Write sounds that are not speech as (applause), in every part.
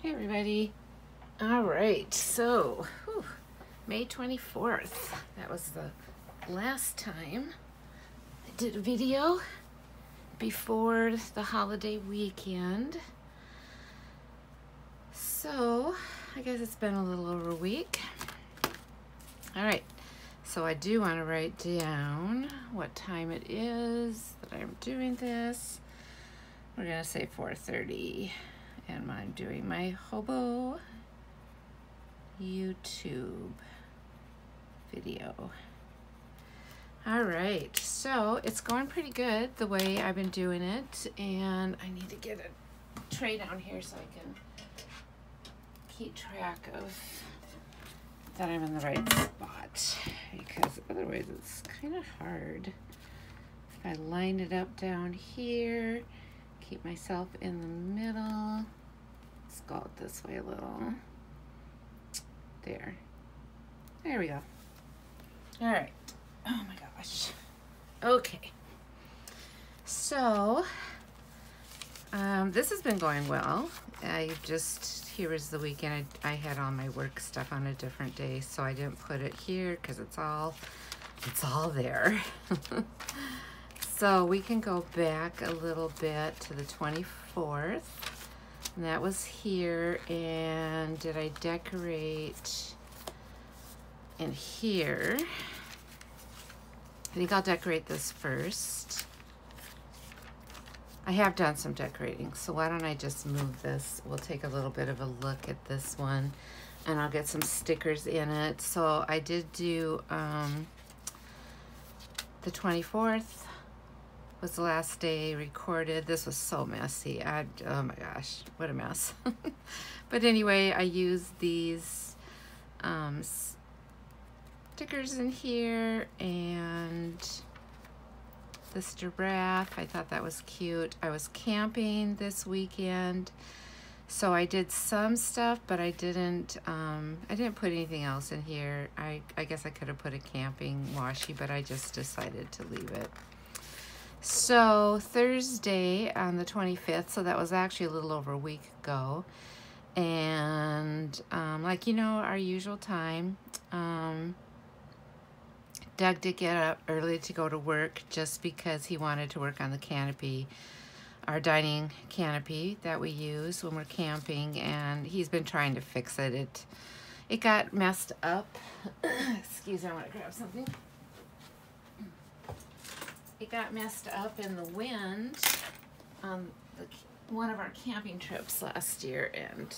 Hey everybody. All right, so whew, May 24th. That was the last time I did a video before the holiday weekend. So I guess it's been a little over a week. All right, so I do want to write down what time it is that I'm doing this. We're gonna say 4.30 and I'm doing my hobo YouTube video. All right, so it's going pretty good the way I've been doing it, and I need to get a tray down here so I can keep track of that I'm in the right spot, because otherwise it's kind of hard. If I line it up down here, keep myself in the middle, let's go this way a little. There. There we go. All right. Oh my gosh. Okay. So, um, this has been going well. I just, here is the weekend. I, I had all my work stuff on a different day, so I didn't put it here because it's all, it's all there. (laughs) so we can go back a little bit to the 24th. And that was here. And did I decorate in here? I think I'll decorate this first. I have done some decorating, so why don't I just move this? We'll take a little bit of a look at this one, and I'll get some stickers in it. So I did do um, the 24th was the last day recorded. This was so messy. I, oh my gosh, what a mess. (laughs) but anyway, I used these um, stickers in here and this giraffe. I thought that was cute. I was camping this weekend. So I did some stuff, but I didn't, um, I didn't put anything else in here. I, I guess I could have put a camping washi, but I just decided to leave it. So Thursday on the 25th, so that was actually a little over a week ago. And um, like, you know, our usual time, um, Doug did get up early to go to work just because he wanted to work on the canopy, our dining canopy that we use when we're camping. And he's been trying to fix it. It, it got messed up. (coughs) Excuse me, I want to grab something it got messed up in the wind on the, one of our camping trips last year and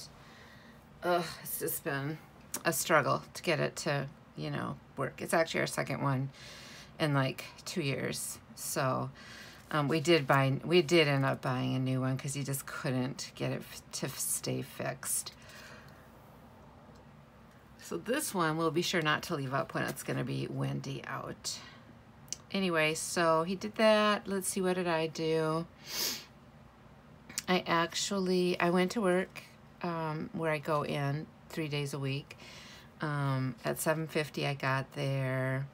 uh, it's just been a struggle to get it to, you know, work. It's actually our second one in like two years. So um, we did buy, we did end up buying a new one because he just couldn't get it to stay fixed. So this one we'll be sure not to leave up when it's going to be windy out anyway, so he did that. Let's see, what did I do? I actually, I went to work um, where I go in three days a week. Um, at 7.50 I got there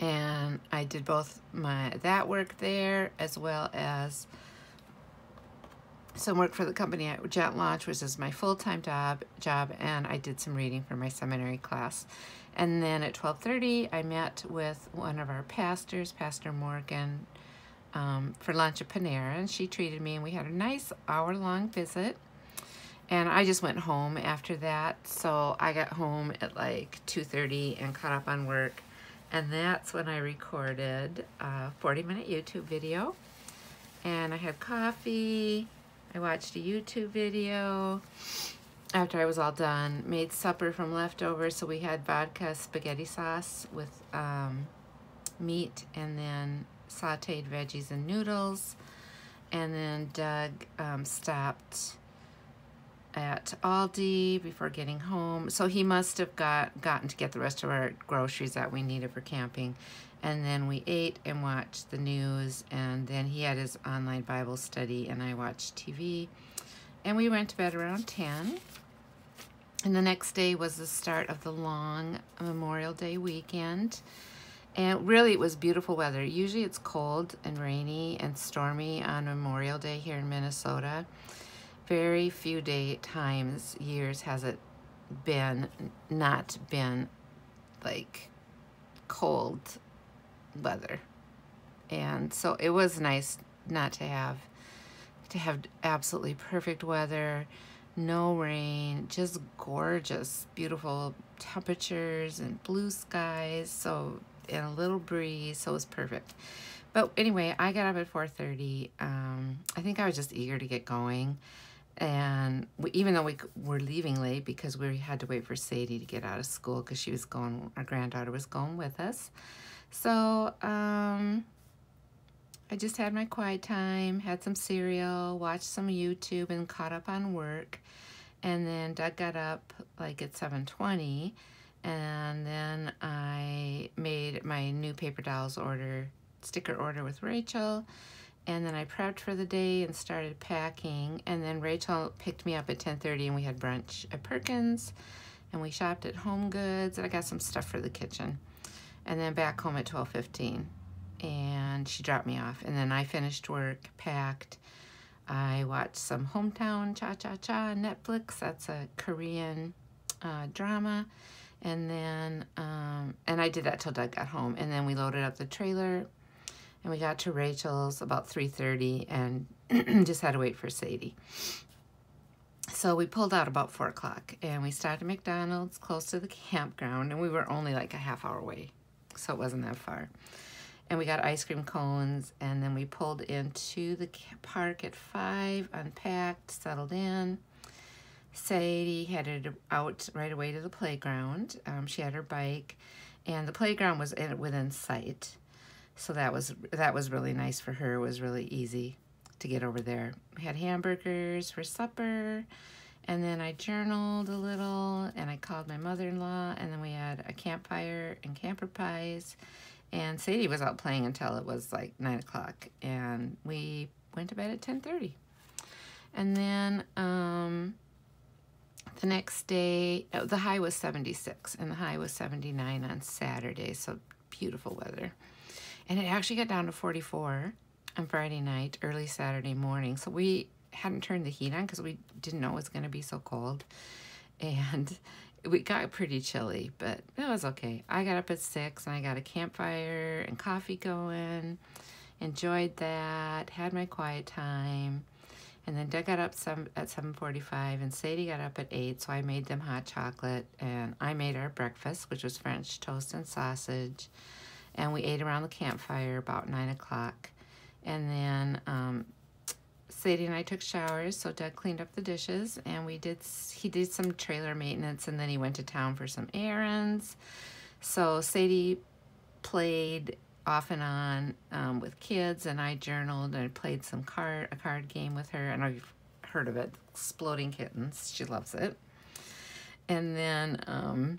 and I did both my that work there as well as some work for the company at Jet Launch, which is my full-time job, job, and I did some reading for my seminary class. And then at 12.30, I met with one of our pastors, Pastor Morgan, um, for lunch at Panera, and she treated me, and we had a nice hour-long visit. And I just went home after that, so I got home at like 2.30 and caught up on work. And that's when I recorded a 40-minute YouTube video. And I had coffee, I watched a YouTube video after I was all done, made supper from leftovers. So we had vodka spaghetti sauce with um, meat and then sauteed veggies and noodles. And then Doug um, stopped at Aldi before getting home. So he must have got gotten to get the rest of our groceries that we needed for camping. And then we ate and watched the news. And then he had his online Bible study and I watched TV. And we went to bed around 10. And the next day was the start of the long Memorial Day weekend. And really, it was beautiful weather. Usually it's cold and rainy and stormy on Memorial Day here in Minnesota. very few day times, years has it been not been like cold weather. And so it was nice not to have to have absolutely perfect weather, no rain, just gorgeous, beautiful temperatures and blue skies. So and a little breeze, so it was perfect. But anyway, I got up at 4.30. Um, I think I was just eager to get going. And we, even though we were leaving late because we had to wait for Sadie to get out of school because she was going, our granddaughter was going with us. So um, I just had my quiet time, had some cereal, watched some YouTube and caught up on work. And then Doug got up like at 7.20 and then I made my new paper dolls order, sticker order with Rachel. And then I prepped for the day and started packing. And then Rachel picked me up at 10.30 and we had brunch at Perkins. And we shopped at Home Goods and I got some stuff for the kitchen. And then back home at 12.15 and she dropped me off. And then I finished work, packed. I watched some Hometown Cha Cha Cha Netflix. That's a Korean uh, drama. And then, um, and I did that till Doug got home. And then we loaded up the trailer and we got to Rachel's about 3.30 and (clears throat) just had to wait for Sadie. So we pulled out about 4 o'clock and we stopped at McDonald's close to the campground and we were only like a half hour away. So it wasn't that far and we got ice cream cones and then we pulled into the park at 5 unpacked settled in. Sadie headed out right away to the playground. Um, she had her bike and the playground was in, within sight. So that was that was really nice for her. It was really easy to get over there. We had hamburgers for supper and then I journaled a little and I called my mother-in-law and then we had a campfire and camper pies and Sadie was out playing until it was like 9 o'clock. And we went to bed at 10.30. And then um, the next day, oh, the high was 76. And the high was 79 on Saturday. So beautiful weather. And it actually got down to 44 on Friday night, early Saturday morning. So we hadn't turned the heat on because we didn't know it was going to be so cold. And we got pretty chilly, but it was okay. I got up at 6 and I got a campfire and coffee going. Enjoyed that. Had my quiet time. And then Doug got up some, at 7.45 and Sadie got up at 8, so I made them hot chocolate. And I made our breakfast, which was French toast and sausage. And we ate around the campfire about 9 o'clock. And then um, Sadie and I took showers, so Doug cleaned up the dishes, and we did. He did some trailer maintenance, and then he went to town for some errands. So Sadie played off and on um, with kids, and I journaled and played some card a card game with her, and I've heard of it, Exploding Kittens. She loves it. And then um,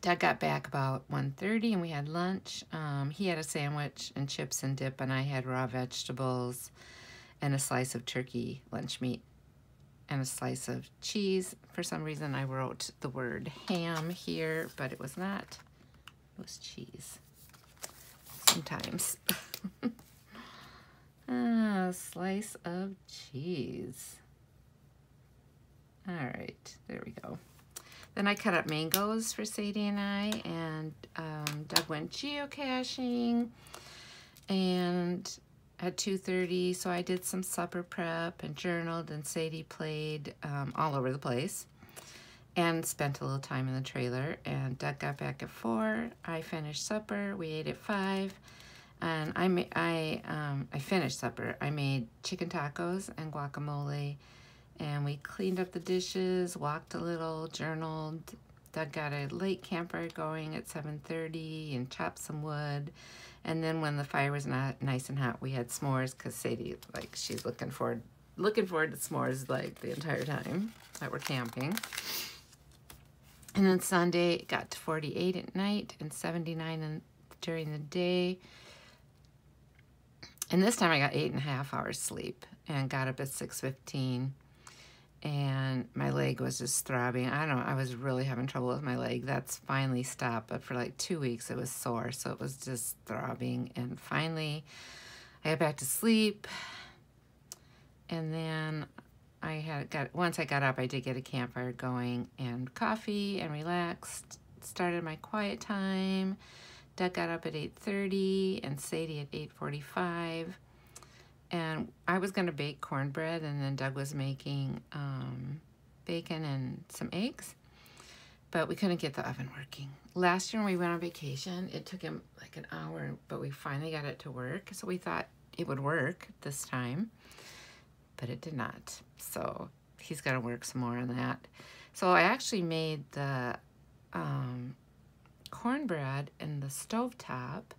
Doug got back about 1.30 and we had lunch. Um, he had a sandwich and chips and dip, and I had raw vegetables and a slice of turkey lunch meat and a slice of cheese. For some reason I wrote the word ham here, but it was not. It was cheese. Sometimes. a (laughs) slice of cheese. All right, there we go. Then I cut up mangoes for Sadie and I, and um, Doug went geocaching, and at 2.30, so I did some supper prep and journaled, and Sadie played um, all over the place and spent a little time in the trailer. And Doug got back at 4. I finished supper. We ate at 5. And I, I, um, I finished supper. I made chicken tacos and guacamole. And we cleaned up the dishes, walked a little, journaled. Doug got a late camper going at 7.30 and chopped some wood. And then when the fire was not nice and hot, we had s'mores because Sadie, like, she's looking forward, looking forward to s'mores like the entire time that we're camping. And then Sunday it got to 48 at night and 79 in, during the day. And this time I got eight and a half hours sleep and got up at 6.15 and my leg was just throbbing. I don't know, I was really having trouble with my leg. That's finally stopped, but for like two weeks it was sore, so it was just throbbing. And finally, I got back to sleep, and then I had got once I got up, I did get a campfire going and coffee and relaxed. Started my quiet time. Doug got up at 8.30 and Sadie at 8.45. And I was going to bake cornbread and then Doug was making um, bacon and some eggs. But we couldn't get the oven working. Last year when we went on vacation, it took him like an hour, but we finally got it to work. So we thought it would work this time, but it did not. So he's got to work some more on that. So I actually made the um, cornbread in the stove top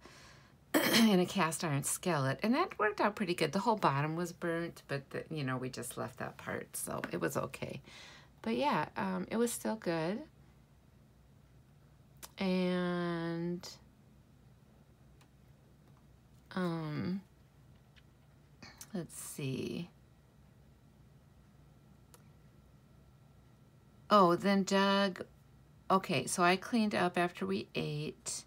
(clears throat) in a cast iron skillet and that worked out pretty good. The whole bottom was burnt but the, you know we just left that part so it was okay. But yeah um, it was still good. And um let's see. Oh then Doug okay, so I cleaned up after we ate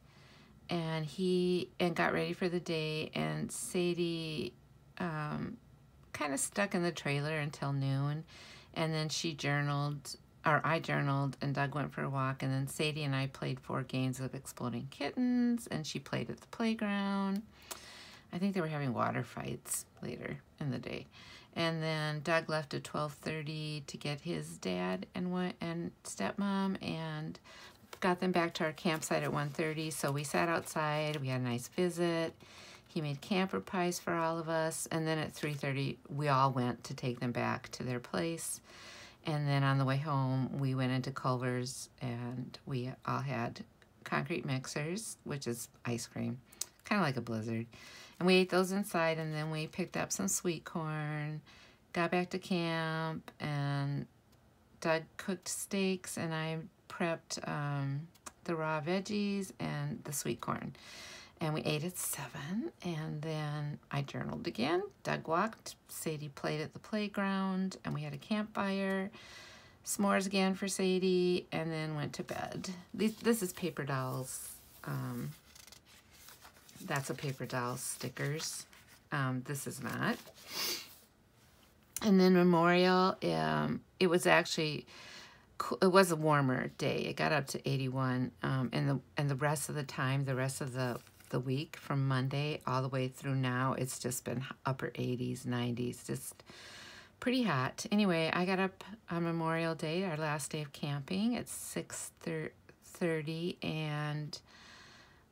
and he and got ready for the day and Sadie um, kind of stuck in the trailer until noon and then she journaled or I journaled and Doug went for a walk and then Sadie and I played four games of exploding kittens and she played at the playground. I think they were having water fights later in the day. And then Doug left at 12:30 to get his dad and and stepmom and got them back to our campsite at 1:30. So we sat outside. We had a nice visit. He made camper pies for all of us, and then at 3:30 we all went to take them back to their place. And then on the way home, we went into Culver's and we all had concrete mixers, which is ice cream, kind of like a blizzard. And we ate those inside and then we picked up some sweet corn, got back to camp and Doug cooked steaks and I prepped um, the raw veggies and the sweet corn. And we ate at 7 and then I journaled again. Doug walked, Sadie played at the playground and we had a campfire. S'mores again for Sadie and then went to bed. This, this is paper dolls. Um, that's a paper doll stickers. Um, this is not. And then Memorial, um, it was actually, it was a warmer day. It got up to 81. Um, and the and the rest of the time, the rest of the, the week from Monday all the way through now, it's just been upper 80s, 90s, just pretty hot. Anyway, I got up on Memorial Day, our last day of camping at 6.30 and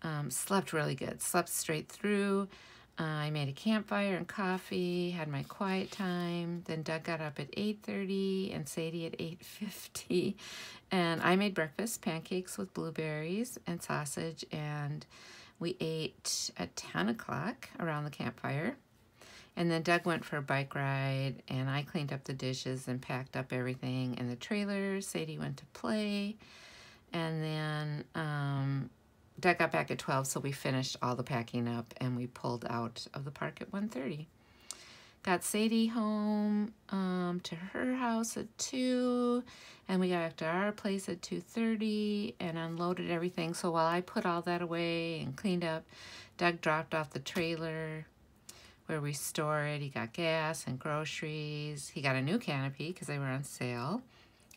um, slept really good, slept straight through. I made a campfire and coffee, had my quiet time. Then Doug got up at 8.30 and Sadie at 8.50. (laughs) And I made breakfast, pancakes with blueberries and sausage. And we ate at 10 o'clock around the campfire. And then Doug went for a bike ride and I cleaned up the dishes and packed up everything in the trailer. Sadie went to play. And then um, Doug got back at 12, so we finished all the packing up and we pulled out of the park at 1.30. Got Sadie home um, to her house at 2, and we got back to our place at 2.30 and unloaded everything. So while I put all that away and cleaned up, Doug dropped off the trailer where we store it. He got gas and groceries. He got a new canopy because they were on sale,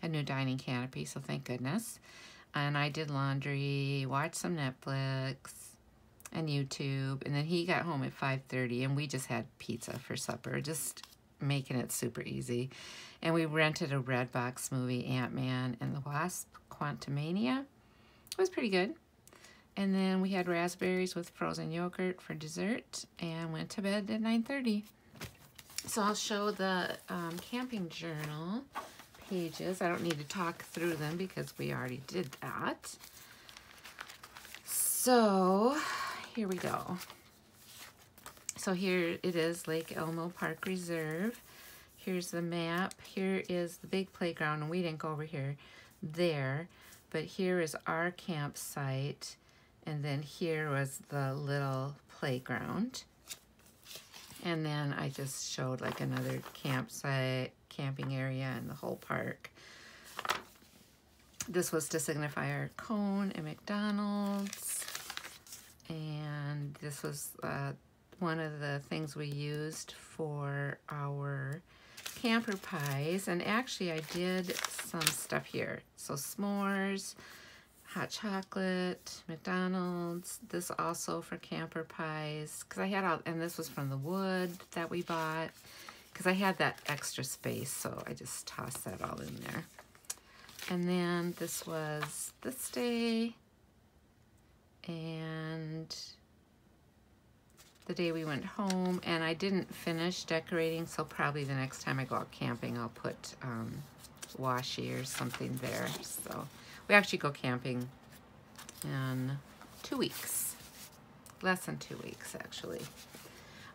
a new dining canopy, so thank goodness and I did laundry, watched some Netflix and YouTube, and then he got home at 5.30, and we just had pizza for supper, just making it super easy. And we rented a Redbox movie, Ant-Man and the Wasp, Quantumania. It was pretty good. And then we had raspberries with frozen yogurt for dessert, and went to bed at 9.30. So I'll show the um, camping journal pages. I don't need to talk through them because we already did that. So here we go. So here it is, Lake Elmo Park Reserve. Here's the map. Here is the big playground, and we didn't go over here there, but here is our campsite, and then here was the little playground. And then I just showed like another campsite, camping area and the whole park. This was to signify our cone and McDonald's. And this was uh, one of the things we used for our camper pies, and actually I did some stuff here. So s'mores, hot chocolate, McDonald's, this also for camper pies, because I had all, and this was from the wood that we bought, because I had that extra space, so I just tossed that all in there. And then this was this day, and the day we went home, and I didn't finish decorating, so probably the next time I go out camping, I'll put um, washi or something there. So we actually go camping in two weeks. Less than two weeks, actually.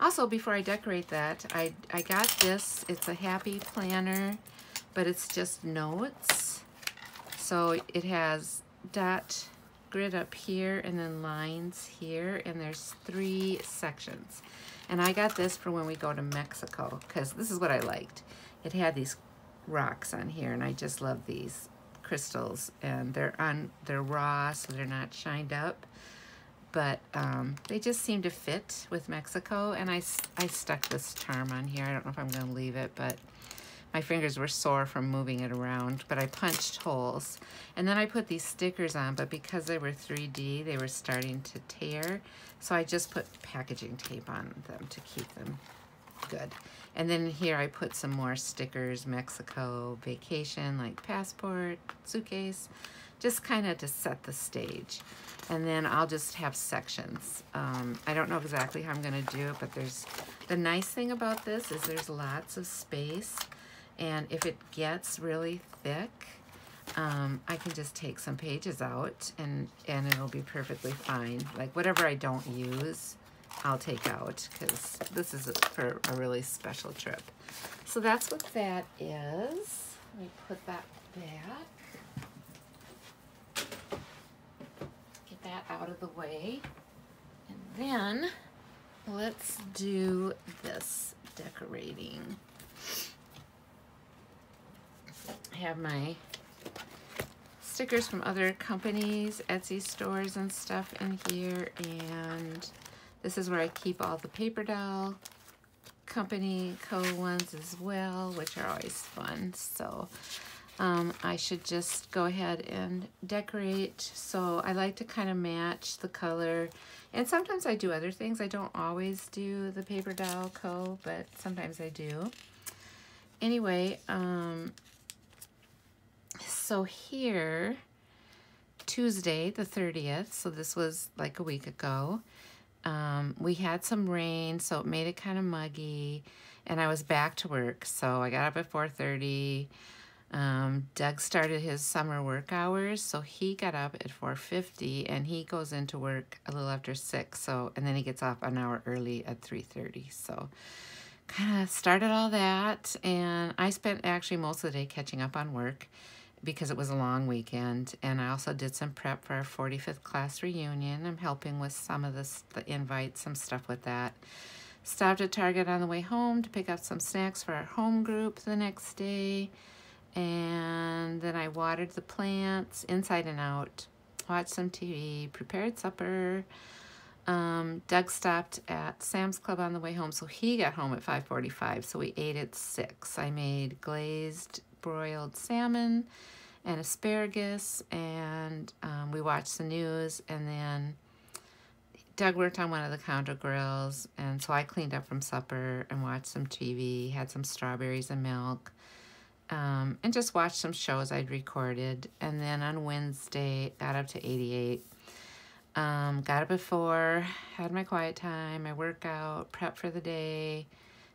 Also, before I decorate that, I, I got this. It's a happy planner, but it's just notes. So it has dot grid up here and then lines here, and there's three sections. And I got this for when we go to Mexico, because this is what I liked. It had these rocks on here, and I just love these crystals and they're on they're raw so they're not shined up but um, they just seem to fit with Mexico and I, I stuck this charm on here. I don't know if I'm gonna leave it but my fingers were sore from moving it around but I punched holes. And then I put these stickers on but because they were 3D they were starting to tear. So I just put packaging tape on them to keep them good. And then here I put some more stickers, Mexico vacation, like passport, suitcase, just kind of to set the stage. And then I'll just have sections. Um, I don't know exactly how I'm gonna do it, but there's, the nice thing about this is there's lots of space. And if it gets really thick, um, I can just take some pages out and, and it'll be perfectly fine. Like whatever I don't use, I'll take out because this is a, for a really special trip. So that's what that is. Let me put that back. Get that out of the way. And then let's do this decorating. I have my stickers from other companies, Etsy stores and stuff in here, and this is where I keep all the paper doll company co ones as well, which are always fun. So um, I should just go ahead and decorate. So I like to kind of match the color. And sometimes I do other things. I don't always do the paper doll co, but sometimes I do. Anyway, um, so here, Tuesday the 30th, so this was like a week ago, um, we had some rain, so it made it kind of muggy, and I was back to work. So I got up at 4.30. Um, Doug started his summer work hours, so he got up at 4.50, and he goes into work a little after 6, so and then he gets off an hour early at 3.30. So kind of started all that, and I spent actually most of the day catching up on work because it was a long weekend. And I also did some prep for our 45th class reunion. I'm helping with some of this, the invites, some stuff with that. Stopped at Target on the way home to pick up some snacks for our home group the next day. And then I watered the plants inside and out, watched some TV, prepared supper. Um, Doug stopped at Sam's Club on the way home, so he got home at 5.45, so we ate at 6. I made glazed broiled salmon and asparagus, and um, we watched the news, and then Doug worked on one of the counter grills, and so I cleaned up from supper and watched some TV, had some strawberries and milk, um, and just watched some shows I'd recorded. And then on Wednesday, got up to 88. Um, got up before, had my quiet time, my workout, prep for the day,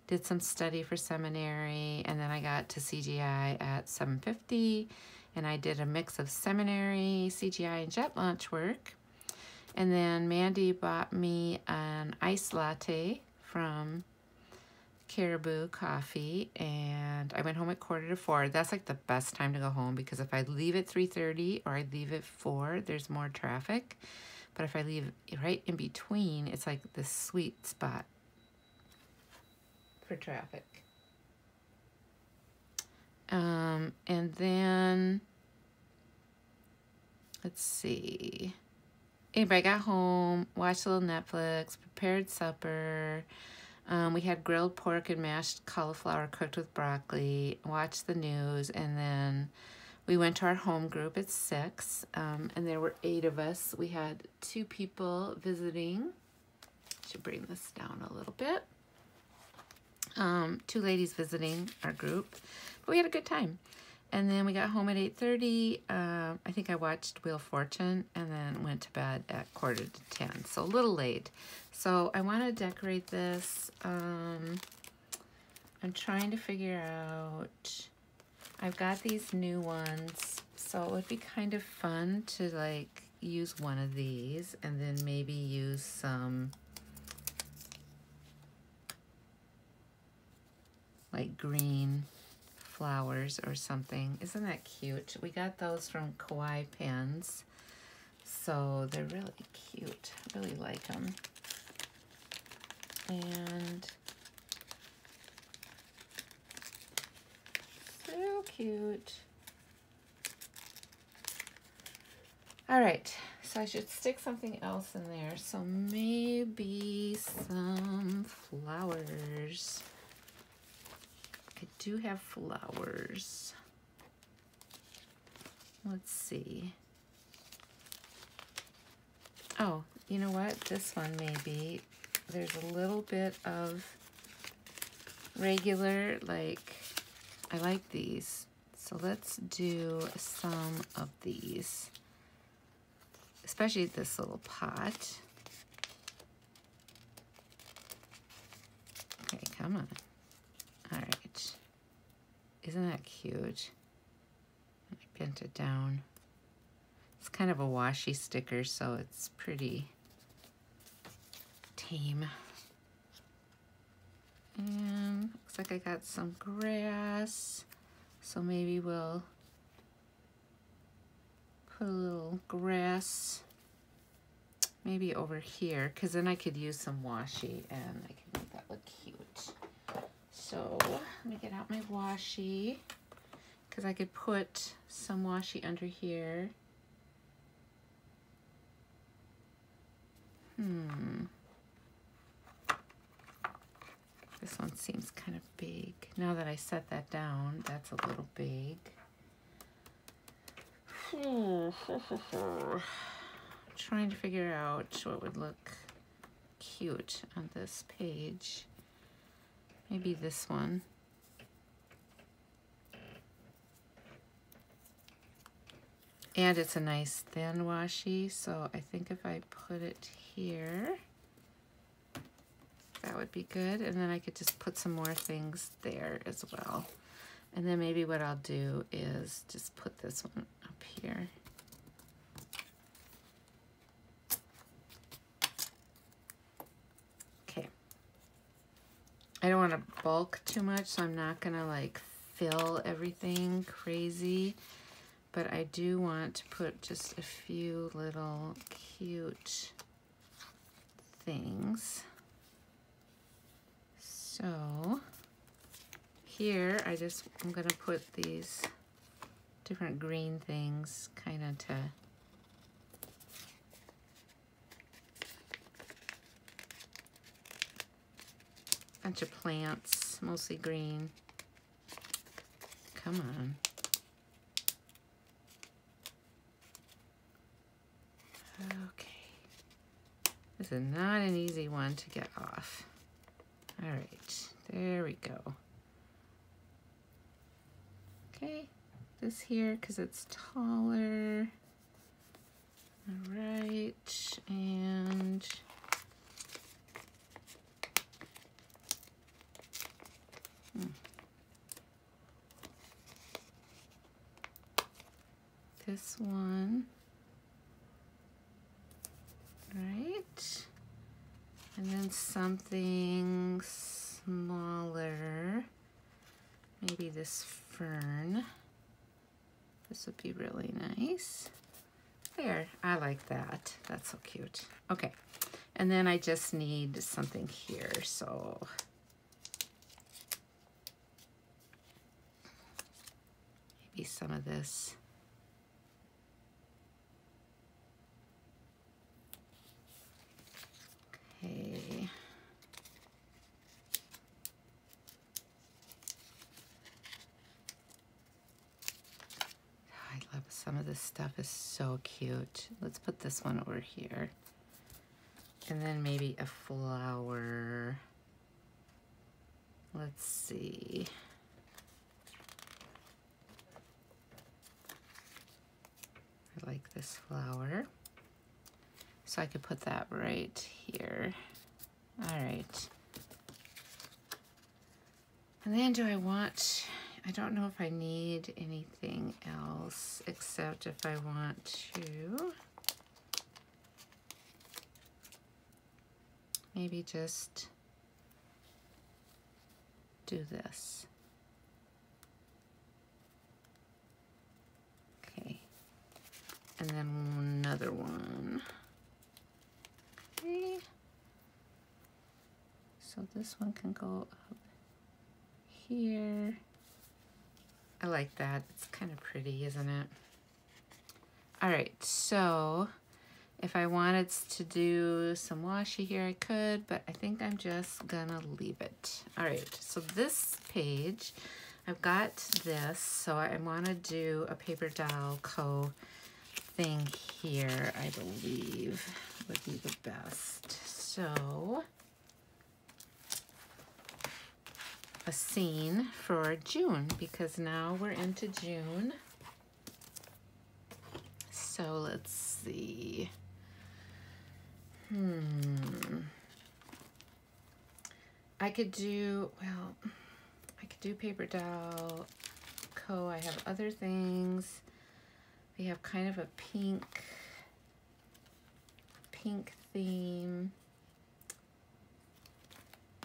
did some study for seminary, and then I got to CGI at 7.50, and I did a mix of seminary, CGI, and jet launch work. And then Mandy bought me an iced latte from Caribou Coffee, and I went home at quarter to four. That's like the best time to go home because if I leave at 3.30 or I leave at 4, there's more traffic. But if I leave right in between, it's like the sweet spot for traffic. Um, and then, let's see. Anyway, I got home, watched a little Netflix, prepared supper, Um, we had grilled pork and mashed cauliflower cooked with broccoli, watched the news, and then we went to our home group at six, um, and there were eight of us. We had two people visiting. Should bring this down a little bit. Um, two ladies visiting our group, but we had a good time. And then we got home at 8.30. Uh, I think I watched Wheel of Fortune and then went to bed at quarter to 10. So a little late. So I want to decorate this. Um, I'm trying to figure out... I've got these new ones. So it would be kind of fun to like use one of these and then maybe use some like green flowers or something. Isn't that cute? We got those from Kawaii Pens. So they're really cute. I really like them. And so cute. All right, so I should stick something else in there. So maybe some flowers. I do have flowers. Let's see. Oh, you know what? This one maybe. There's a little bit of regular, like, I like these. So let's do some of these. Especially this little pot. Okay, come on. All right. Isn't that cute? I bent it down. It's kind of a washi sticker, so it's pretty tame. And looks like I got some grass. So maybe we'll put a little grass maybe over here because then I could use some washi and I can make that look cute. So let me get out my washi because I could put some washi under here. Hmm. This one seems kind of big. Now that I set that down, that's a little big. (sighs) trying to figure out what would look cute on this page. Maybe this one. And it's a nice thin washi, so I think if I put it here, that would be good. And then I could just put some more things there as well. And then maybe what I'll do is just put this one up here. I don't want to bulk too much, so I'm not going to like fill everything crazy. But I do want to put just a few little cute things. So here I just, I'm going to put these different green things kind of to bunch of plants, mostly green. Come on. Okay. This is not an easy one to get off. All right, there we go. Okay, this here because it's taller. All right, and This one. Right. And then something smaller. Maybe this fern. This would be really nice. There, I like that. That's so cute. Okay, and then I just need something here, so maybe some of this. Okay. I love some of this stuff is so cute. Let's put this one over here. And then maybe a flower. Let's see. I like this flower. So I could put that right here. All right. And then do I want, I don't know if I need anything else except if I want to maybe just do this. Okay. And then another one. Okay. So this one can go up here. I like that. It's kind of pretty, isn't it? All right, so if I wanted to do some washi here, I could, but I think I'm just gonna leave it. All right, so this page, I've got this, so I wanna do a paper doll co thing here, I believe would be the best. So, a scene for June because now we're into June. So let's see. Hmm. I could do, well, I could do paper doll co. I have other things. We have kind of a pink, pink theme.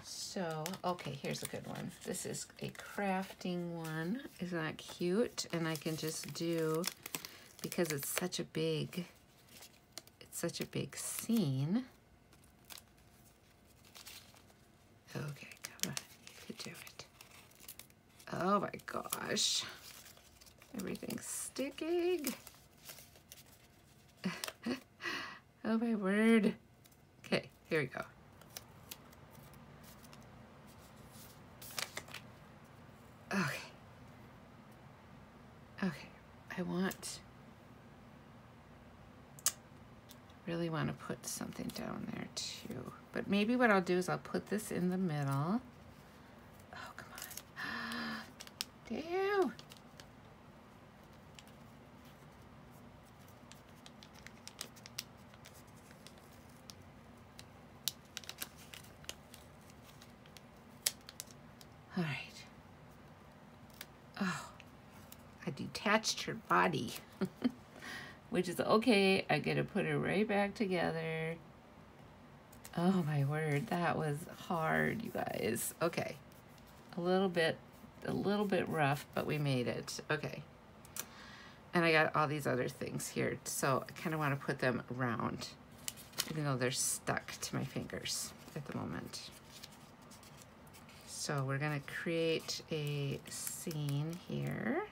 So, okay, here's a good one. This is a crafting one. Isn't that cute? And I can just do, because it's such a big it's such a big scene. Okay, come on, you could do it. Oh my gosh. Everything's sticking. Oh my word. Okay, here we go. Okay. Okay, I want really want to put something down there too. But maybe what I'll do is I'll put this in the middle. Oh, come on. (gasps) Damn. All right. Oh, I detached her body. (laughs) which is okay. I get to put it right back together. Oh my word, that was hard, you guys. Okay, a little bit, a little bit rough, but we made it. Okay. And I got all these other things here, so I kind of want to put them around, even though they're stuck to my fingers at the moment. So we're gonna create a scene here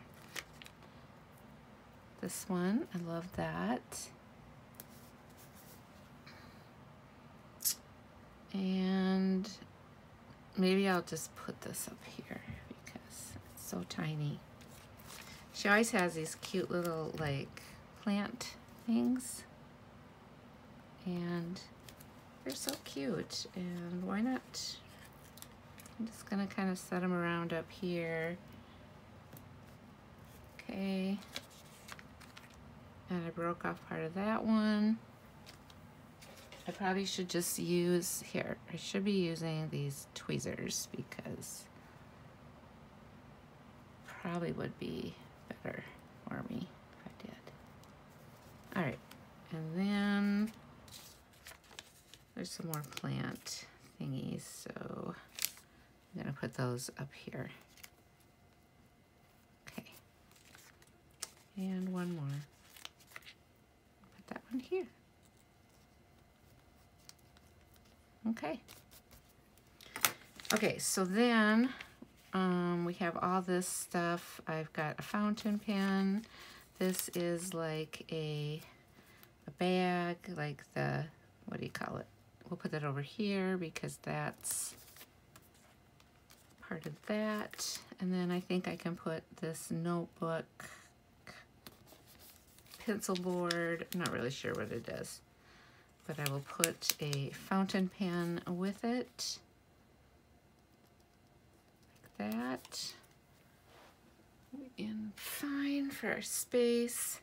this one. I love that. And maybe I'll just put this up here because it's so tiny. She always has these cute little like plant things. And they're so cute. And why not? I'm just gonna kind of set them around up here. Okay. And I broke off part of that one. I probably should just use, here, I should be using these tweezers because probably would be better for me if I did. All right, and then there's some more plant thingies, so I'm gonna put those up here. Okay, and one more that one here. Okay. Okay, so then um, we have all this stuff. I've got a fountain pen. This is like a, a bag, like the, what do you call it? We'll put that over here because that's part of that. And then I think I can put this notebook pencil board. I'm not really sure what it is, but I will put a fountain pen with it, like that. In fine for our space.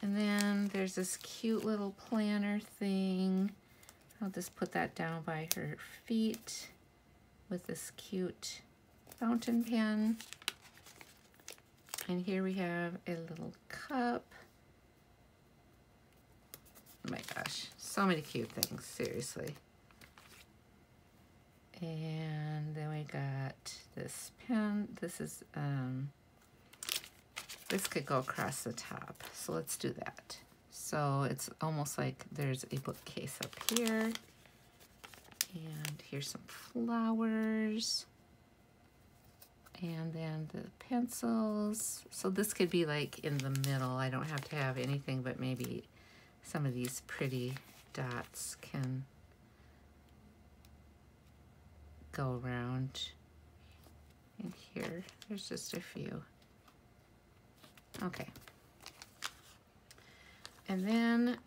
And then there's this cute little planner thing. I'll just put that down by her feet with this cute fountain pen. And here we have a little cup. Oh my gosh, so many cute things, seriously. And then we got this pen. This is, um, this could go across the top. So let's do that. So it's almost like there's a bookcase up here. And here's some flowers. And then the pencils. So this could be like in the middle. I don't have to have anything, but maybe some of these pretty dots can go around in here. There's just a few. Okay. And then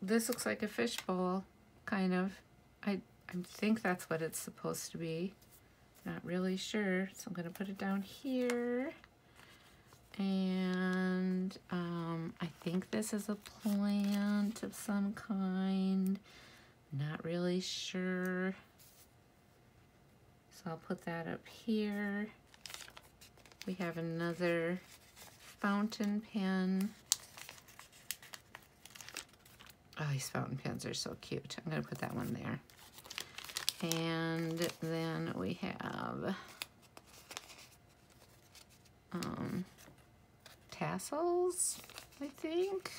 this looks like a fishbowl, kind of. I, I think that's what it's supposed to be. Not really sure, so I'm gonna put it down here. And um, I think this is a plant of some kind. Not really sure. So I'll put that up here. We have another fountain pen. Oh, these fountain pens are so cute. I'm to put that one there. And then we have um, tassels, I think.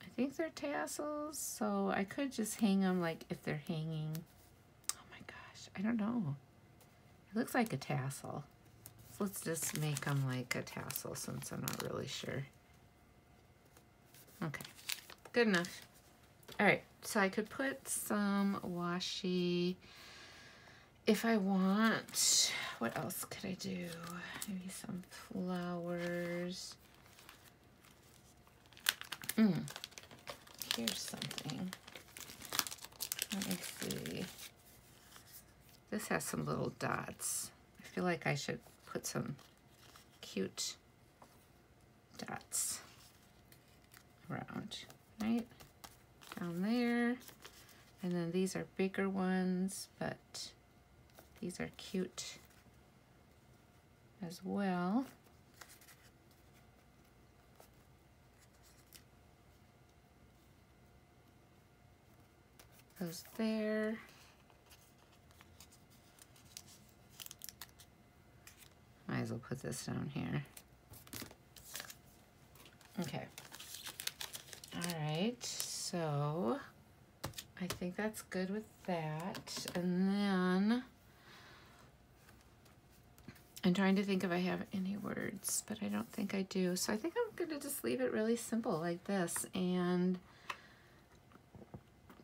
I think they're tassels, so I could just hang them like if they're hanging. Oh my gosh, I don't know. It looks like a tassel. So let's just make them like a tassel since I'm not really sure. Okay, good enough. All right, so I could put some washi if I want. What else could I do? Maybe some flowers. Mm. Here's something. Let me see. This has some little dots. I feel like I should put some cute dots around, right? Down there. And then these are bigger ones, but these are cute as well. Those there. Might as well put this down here. Okay. All right, so I think that's good with that. And then I'm trying to think if I have any words, but I don't think I do. So I think I'm gonna just leave it really simple like this and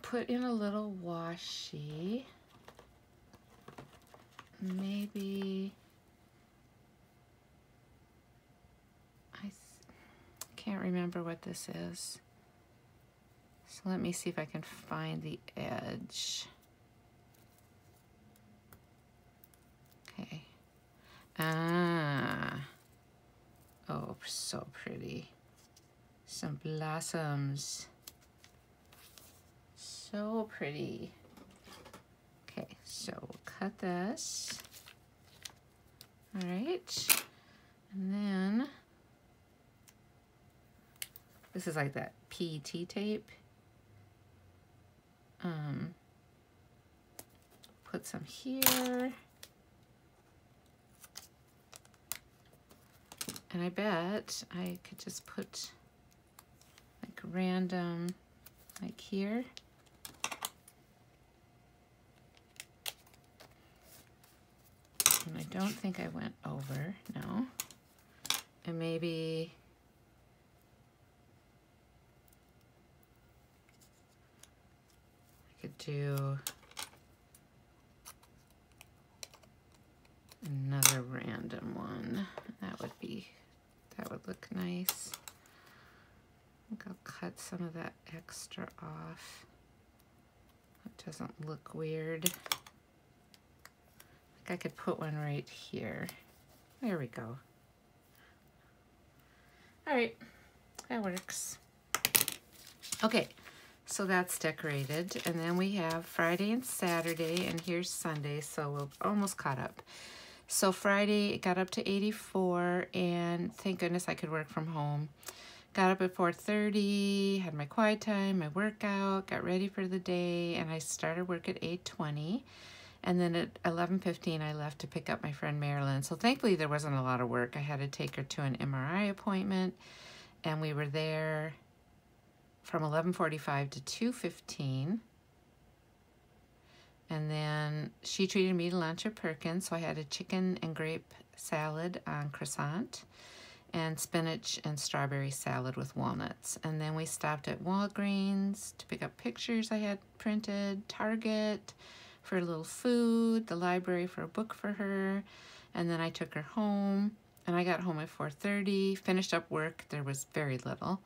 put in a little washi. Maybe I can't remember what this is. So let me see if I can find the edge. Ah. Oh, so pretty. Some blossoms. So pretty. Okay, so cut this. All right. And then this is like that PET tape. Um, put some here. And I bet I could just put like random, like here. And I don't think I went over, no. And maybe I could do another random one. That would be, that would look nice. I think I'll cut some of that extra off. It doesn't look weird. I think I could put one right here. There we go. All right, that works. Okay, so that's decorated. And then we have Friday and Saturday, and here's Sunday, so we're almost caught up. So Friday, it got up to 84, and thank goodness I could work from home. Got up at 4.30, had my quiet time, my workout, got ready for the day, and I started work at 8.20. And then at 11.15, I left to pick up my friend Marilyn. So thankfully, there wasn't a lot of work. I had to take her to an MRI appointment, and we were there from 11.45 to 2.15. And then she treated me to lunch at Perkins, so I had a chicken and grape salad on croissant and spinach and strawberry salad with walnuts. And then we stopped at Walgreens to pick up pictures I had printed, Target, for a little food, the library for a book for her, and then I took her home. And I got home at 4.30, finished up work. There was very little.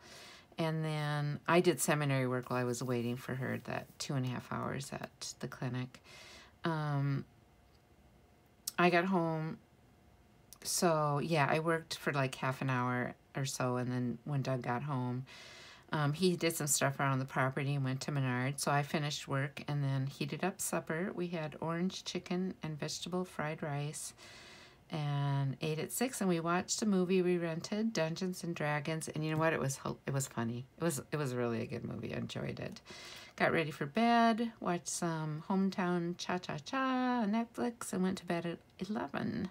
And then I did seminary work while I was waiting for her that two and a half hours at the clinic. Um, I got home. So yeah, I worked for like half an hour or so. And then when Doug got home, um, he did some stuff around the property and went to Menard. So I finished work and then heated up supper. We had orange chicken and vegetable fried rice and ate at six and we watched a movie we rented Dungeons and Dragons and you know what? It was it was funny. It was it was really a good movie. I enjoyed it. Got ready for bed watched some hometown cha-cha-cha on Netflix and went to bed at 11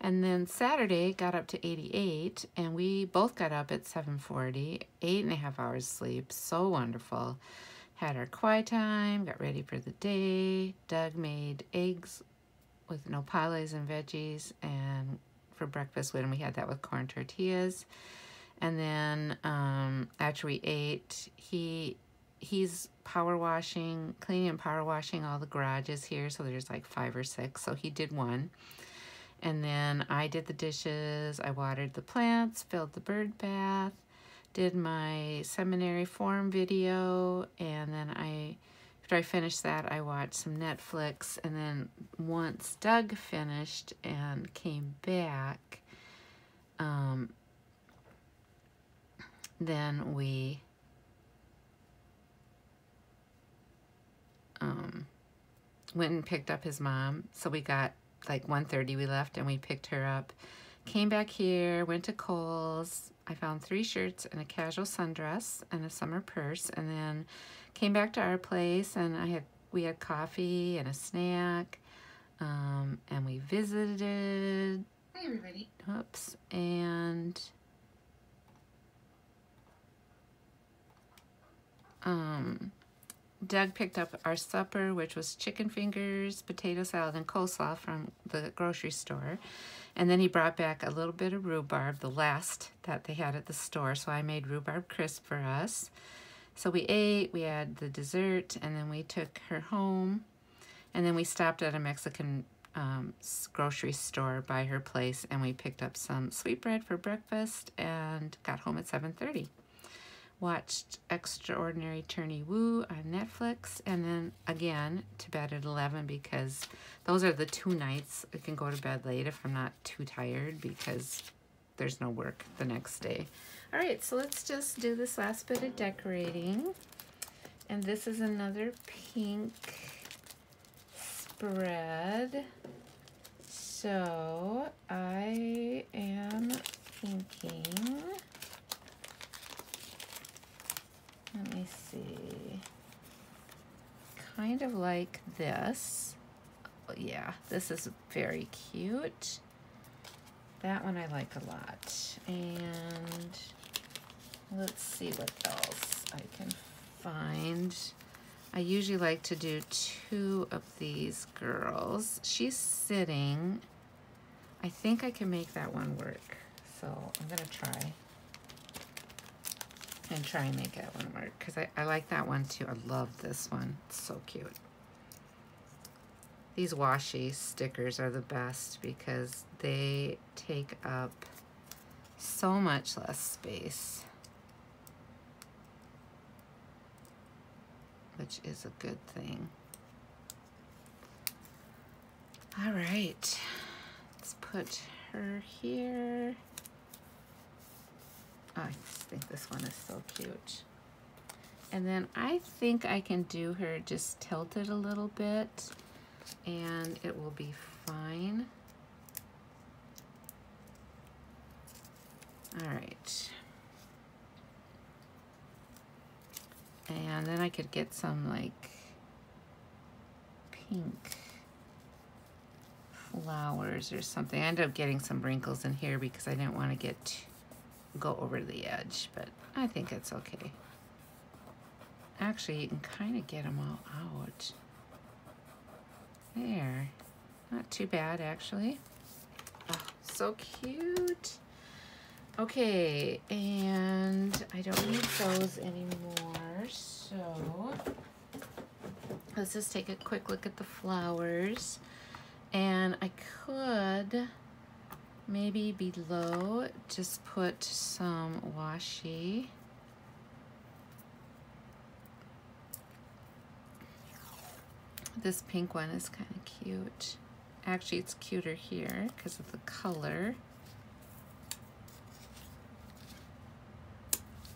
and then Saturday got up to 88 and we both got up at 7.40, eight and a half hours sleep, so wonderful. Had our quiet time, got ready for the day. Doug made eggs with nopales and veggies and for breakfast when we had that with corn tortillas. And then um, after we ate, he he's power washing, cleaning and power washing all the garages here. So there's like five or six. So he did one. And then I did the dishes, I watered the plants, filled the bird bath, did my seminary form video, and then I, after I finished that, I watched some Netflix. And then once Doug finished and came back, um, then we um, went and picked up his mom. So we got like 1.30 we left and we picked her up. Came back here, went to Kohl's. I found three shirts and a casual sundress and a summer purse and then came back to our place and I had we had coffee and a snack um, and we visited. Hi everybody. Oops. And um, Doug picked up our supper, which was chicken fingers, potato salad, and coleslaw from the grocery store. And then he brought back a little bit of rhubarb, the last that they had at the store. So I made rhubarb crisp for us. So we ate, we had the dessert, and then we took her home. And then we stopped at a Mexican um, grocery store by her place, and we picked up some sweetbread for breakfast and got home at 7.30 watched Extraordinary Attorney Woo on Netflix, and then again to bed at 11 because those are the two nights I can go to bed late if I'm not too tired because there's no work the next day. All right, so let's just do this last bit of decorating. And this is another pink spread. So I am thinking let me see, kind of like this. Oh, yeah, this is very cute. That one I like a lot. And let's see what else I can find. I usually like to do two of these girls. She's sitting. I think I can make that one work. So I'm gonna try and try and make that one work because I, I like that one too. I love this one. It's so cute. These washi stickers are the best because they take up so much less space. Which is a good thing. All right, let's put her here. Oh, I think this one is so cute. And then I think I can do her just tilted a little bit and it will be fine. All right. And then I could get some like pink flowers or something. I ended up getting some wrinkles in here because I didn't want to get go over the edge, but I think it's okay. Actually, you can kind of get them all out. There. Not too bad, actually. Oh, so cute. Okay, and I don't need those anymore, so let's just take a quick look at the flowers. And I could maybe below just put some washi. This pink one is kind of cute. Actually, it's cuter here because of the color.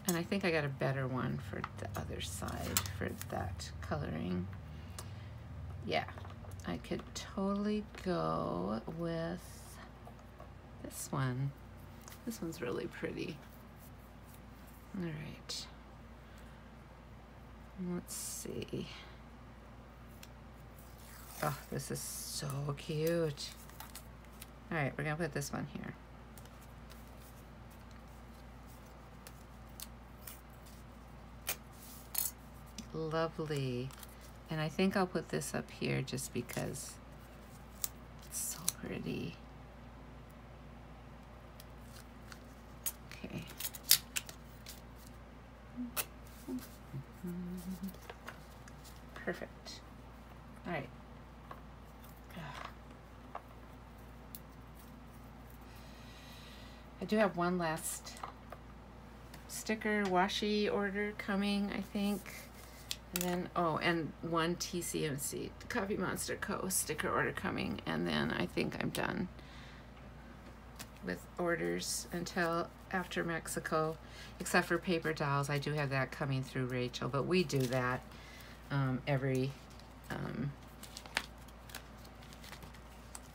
And I think I got a better one for the other side for that coloring. Yeah, I could totally go with this one. This one's really pretty. All right. Let's see. Oh, this is so cute. All right, we're gonna put this one here. Lovely. And I think I'll put this up here just because it's so pretty. Okay. Perfect. All right. I do have one last sticker washi order coming, I think. And then, oh, and one TCMC, Coffee Monster Co. sticker order coming. And then I think I'm done with orders until after Mexico, except for paper dolls. I do have that coming through Rachel, but we do that um, every um,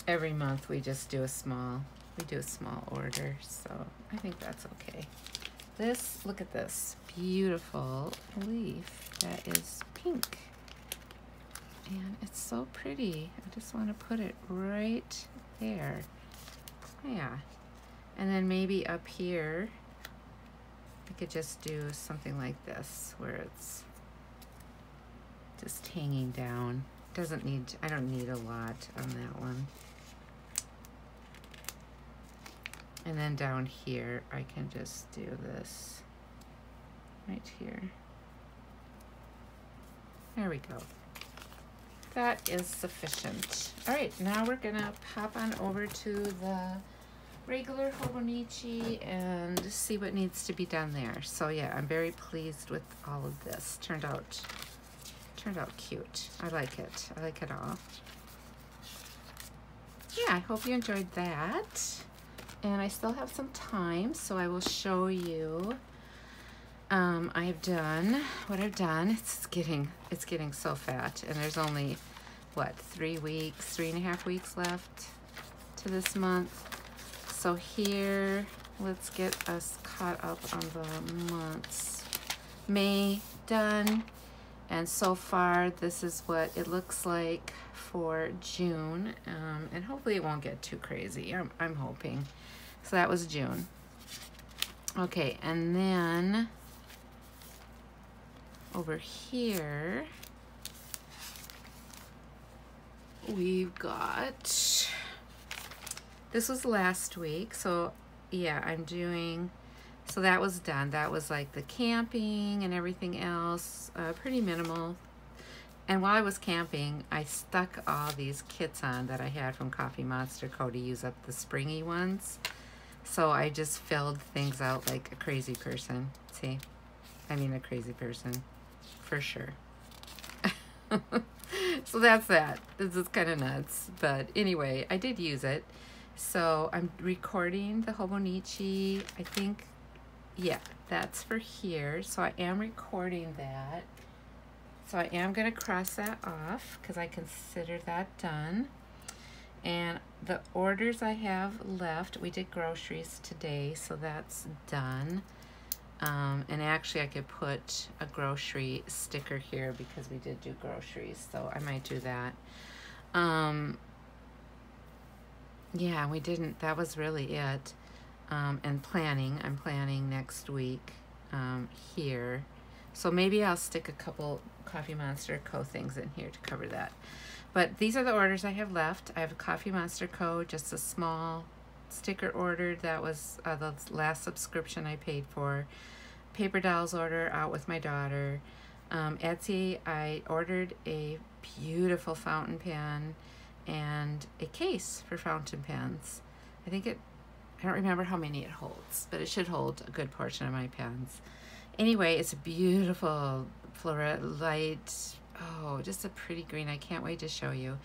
every month. We just do a small, we do a small order, so I think that's okay. This, look at this beautiful leaf that is pink. And it's so pretty. I just want to put it right there. Yeah. And then maybe up here, I could just do something like this where it's just hanging down. Doesn't need, I don't need a lot on that one. And then down here, I can just do this right here. There we go. That is sufficient. All right, now we're gonna pop on over to the regular Hobonichi and see what needs to be done there. So yeah, I'm very pleased with all of this. Turned out, turned out cute. I like it. I like it all. Yeah, I hope you enjoyed that and I still have some time, so I will show you. Um, I've done what I've done. It's getting it's getting so fat, and there's only what three weeks, three and a half weeks left to this month. So here, let's get us caught up on the months. May done, and so far this is what it looks like for June, um, and hopefully it won't get too crazy. I'm, I'm hoping. So that was June. Okay, and then over here, we've got, this was last week. So yeah, I'm doing, so that was done. That was like the camping and everything else, uh, pretty minimal. And while I was camping, I stuck all these kits on that I had from Coffee Monster Co. to use up the springy ones. So I just filled things out like a crazy person. See? I mean a crazy person. For sure. (laughs) so that's that. This is kind of nuts. But anyway, I did use it. So I'm recording the Hobonichi. I think, yeah, that's for here. So I am recording that. So I am going to cross that off because I consider that done. And the orders I have left, we did groceries today, so that's done. Um, and actually I could put a grocery sticker here because we did do groceries, so I might do that. Um, yeah, we didn't, that was really it. Um, and planning, I'm planning next week um, here. So maybe I'll stick a couple Coffee Monster Co. things in here to cover that. But these are the orders I have left. I have a Coffee Monster Co., just a small sticker order. That was uh, the last subscription I paid for. Paper Dolls order out with my daughter. Um, Etsy, I ordered a beautiful fountain pen and a case for fountain pens. I think it, I don't remember how many it holds, but it should hold a good portion of my pens. Anyway, it's a beautiful floret light. oh, just a pretty green. I can't wait to show you.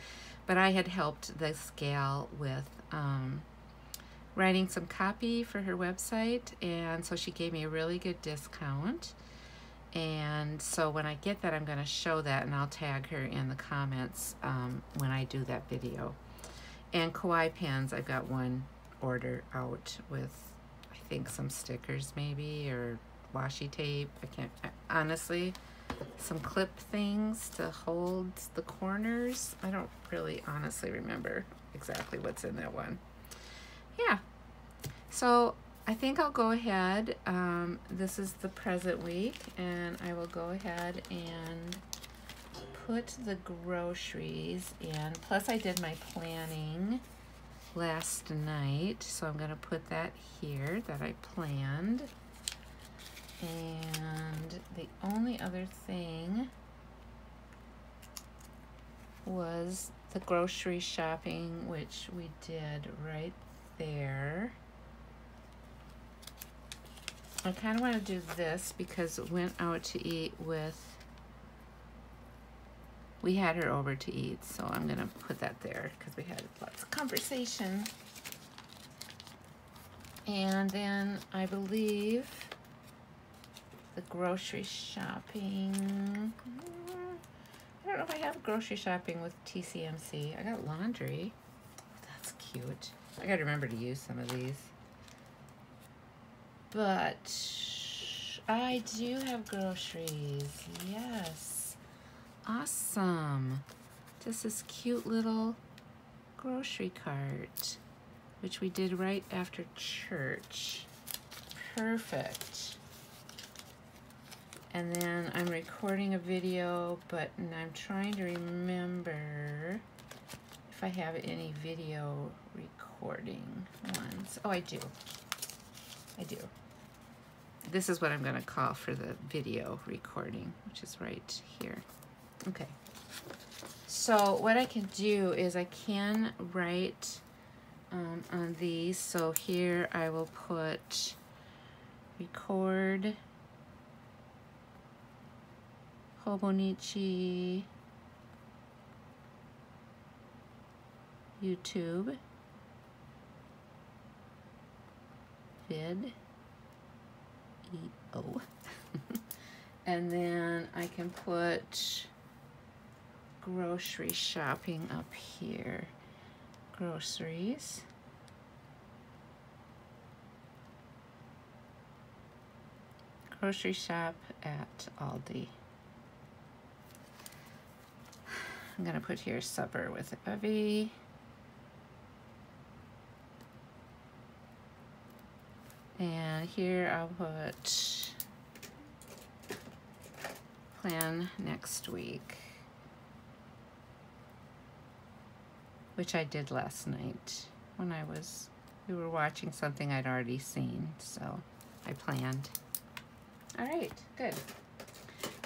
But I had helped this gal with um, writing some copy for her website, and so she gave me a really good discount. And so when I get that, I'm going to show that, and I'll tag her in the comments um, when I do that video. And Kawaii pens, I've got one order out with, I think, some stickers maybe, or washi tape. I can't, I, honestly, some clip things to hold the corners. I don't really honestly remember exactly what's in that one. Yeah, so I think I'll go ahead. Um, this is the present week, and I will go ahead and put the groceries in. Plus, I did my planning last night, so I'm to put that here that I planned. And the only other thing was the grocery shopping, which we did right there. I kind of want to do this because went out to eat with, we had her over to eat, so I'm to put that there because we had lots of conversation. And then I believe the grocery shopping. I don't know if I have grocery shopping with TCMC. I got laundry. That's cute. I gotta remember to use some of these. But I do have groceries. Yes. Awesome. Just this cute little grocery cart, which we did right after church. Perfect. And then I'm recording a video, but I'm trying to remember if I have any video recording ones. Oh, I do. I do. This is what I'm going to call for the video recording, which is right here. Okay. So what I can do is I can write um, on these. So here I will put record Hobonichi YouTube vid EO (laughs) and then I can put grocery shopping up here. Groceries. Grocery shop at Aldi. I'm gonna put here supper with Evie. And here I'll put plan next week, which I did last night when I was, we were watching something I'd already seen, so I planned. All right, good.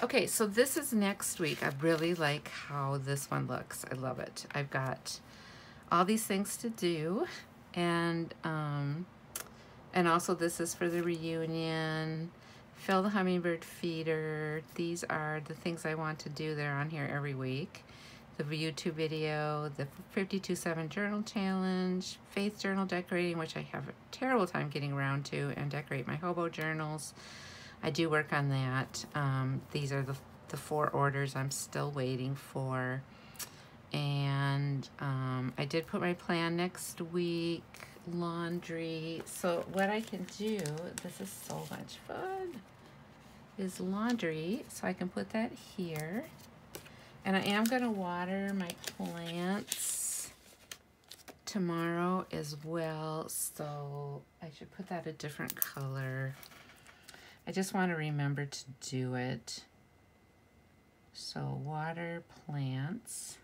Okay, so this is next week. I really like how this one looks. I love it. I've got all these things to do and um, And also this is for the reunion. Fill the hummingbird feeder. These are the things I want to do. They're on here every week. The YouTube video, the 52-7 journal challenge, faith journal decorating, which I have a terrible time getting around to, and decorate my hobo journals. I do work on that. Um, these are the, the four orders I'm still waiting for. And um, I did put my plan next week laundry. So what I can do, this is so much fun, is laundry. So I can put that here. And I am going to water my plants tomorrow as well. So I should put that a different color. I just want to remember to do it. So water plants.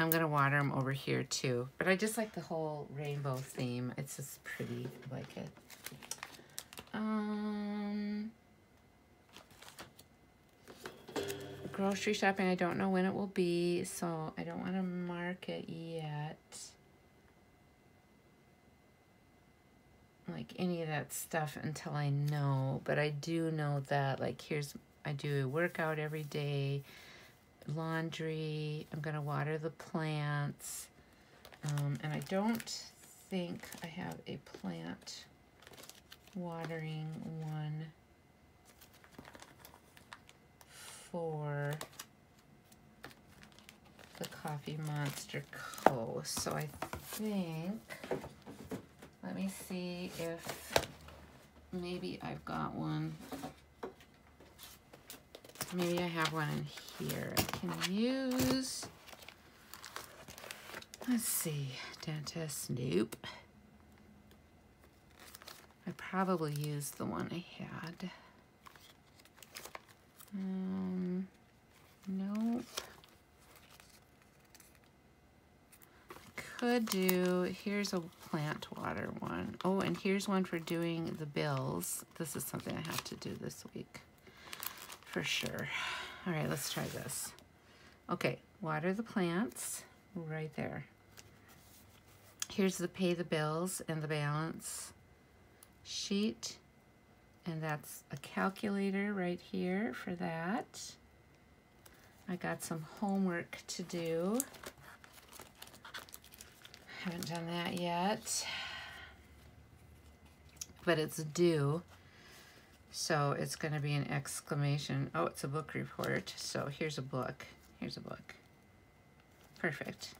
I'm going to water them over here too. But I just like the whole rainbow theme. It's just pretty. I like it. Um, grocery shopping, I don't know when it will be, so I don't want to mark it yet. Like any of that stuff until I know. But I do know that, like, here's, I do a workout every day laundry. I'm going to water the plants. Um, and I don't think I have a plant watering one for the Coffee Monster Co. So I think, let me see if maybe I've got one maybe I have one in here I can use. Let's see, dentist, nope. I probably used the one I had. Um, nope. Could do, here's a plant water one. Oh, and here's one for doing the bills. This is something I have to do this week for sure. All right, let's try this. Okay, water the plants right there. Here's the pay the bills and the balance sheet. And that's a calculator right here for that. I got some homework to do. Haven't done that yet. But it's due. So it's going to be an exclamation. Oh, it's a book report. So here's a book. Here's a book. Perfect.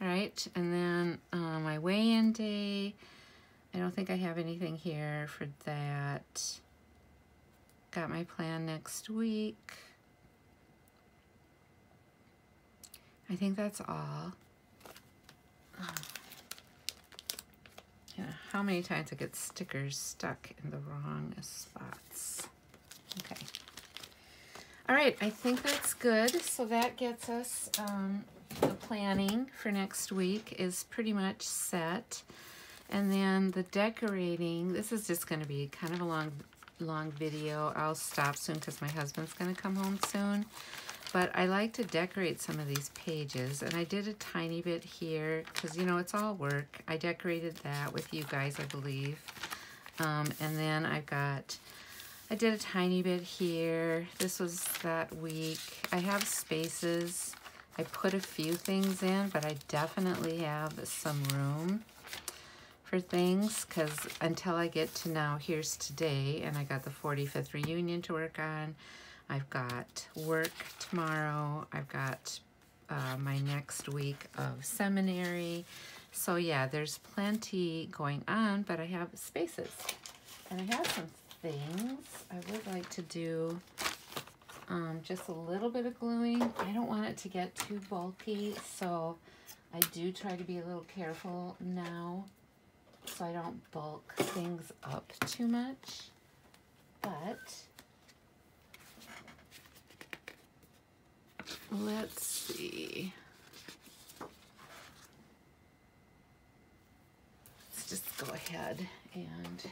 All right, and then uh, my weigh-in day. I don't think I have anything here for that. Got my plan next week. I think that's all. (sighs) Yeah, how many times I get stickers stuck in the wrong spots. Okay. All right, I think that's good. So that gets us, um, the planning for next week is pretty much set. And then the decorating, this is just going to be kind of a long, long video. I'll stop soon because my husband's going to come home soon. But I like to decorate some of these pages, and I did a tiny bit here, because, you know, it's all work. I decorated that with you guys, I believe. Um, and then I've got, I did a tiny bit here. This was that week. I have spaces. I put a few things in, but I definitely have some room for things, because until I get to now, here's today, and I got the 45th reunion to work on. I've got work tomorrow. I've got uh, my next week of seminary. So yeah, there's plenty going on, but I have spaces. And I have some things I would like to do um, just a little bit of gluing. I don't want it to get too bulky, so I do try to be a little careful now so I don't bulk things up too much. But Let's see. Let's just go ahead and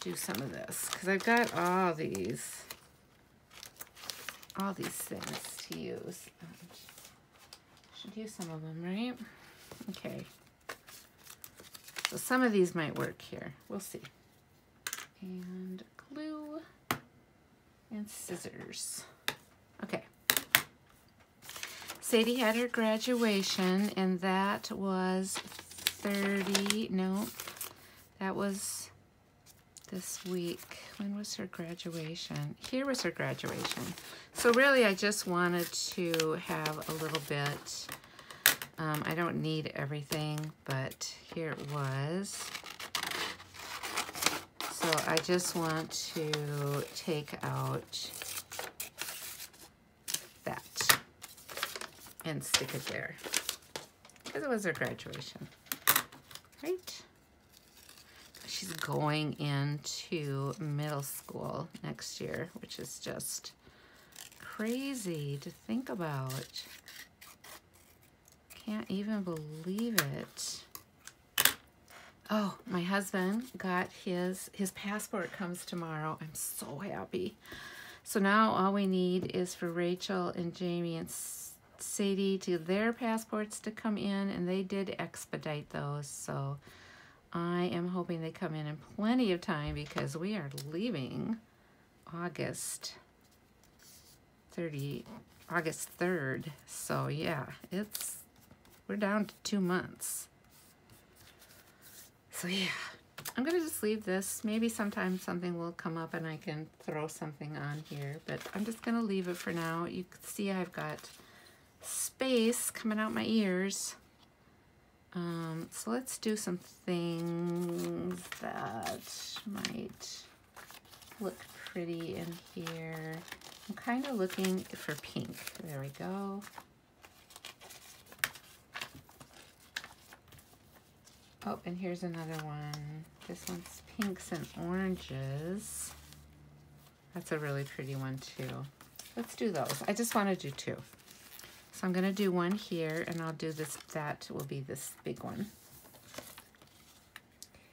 do some of this because I've got all these, all these things to use. Um, should use some of them, right? Okay. So some of these might work here. We'll see. And glue and scissors. Okay. Sadie had her graduation and that was 30, no, that was this week. When was her graduation? Here was her graduation. So really I just wanted to have a little bit, um, I don't need everything, but here it was. So I just want to take out that and stick it there because it was her graduation, right? She's going into middle school next year, which is just crazy to think about. Can't even believe it. Oh, my husband got his, his passport comes tomorrow. I'm so happy. So now all we need is for Rachel and Jamie and Sadie to their passports to come in and they did expedite those. So I am hoping they come in in plenty of time because we are leaving August 30, August 3rd. So yeah, it's, we're down to two months. So yeah, I'm gonna just leave this. Maybe sometime something will come up and I can throw something on here, but I'm just gonna leave it for now. You can see I've got space coming out my ears. Um, so let's do some things that might look pretty in here. I'm kind of looking for pink. There we go. Oh, and here's another one. This one's pinks and oranges. That's a really pretty one too. Let's do those. I just want to do two. So I'm going to do one here and I'll do this, that will be this big one.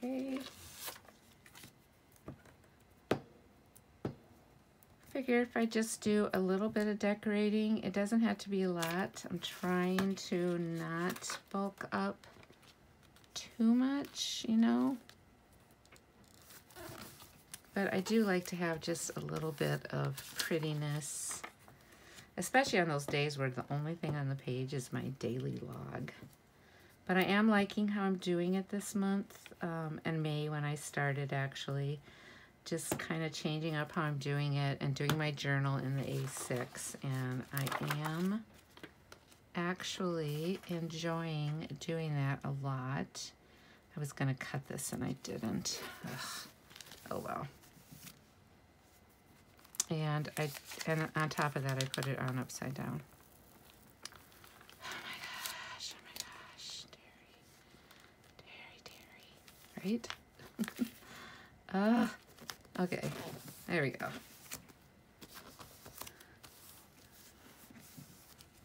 Okay. Figure if I just do a little bit of decorating, it doesn't have to be a lot. I'm trying to not bulk up too much, you know. But I do like to have just a little bit of prettiness, especially on those days where the only thing on the page is my daily log. But I am liking how I'm doing it this month, um, and May when I started actually, just kind of changing up how I'm doing it and doing my journal in the A6. And I am actually enjoying doing that a lot. I was to cut this and I didn't. Ugh. Oh well. And I and on top of that I put it on upside down. Oh my gosh, oh my gosh, Teri, Teri, Teri, right? (laughs) uh, okay, there we go.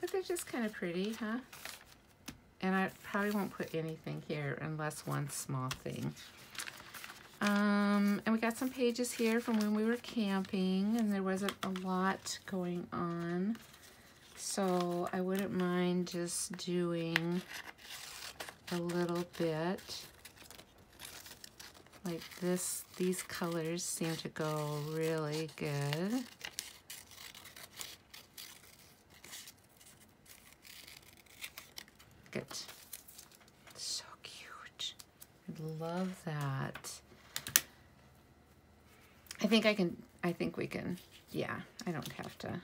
But they're just kind of pretty, huh? And I probably won't put anything here unless one small thing. Um, and we got some pages here from when we were camping and there wasn't a lot going on. So I wouldn't mind just doing a little bit. Like this, these colors seem to go really good. It. So cute. I love that. I think I can, I think we can, yeah, I don't have to.